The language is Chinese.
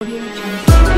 我也就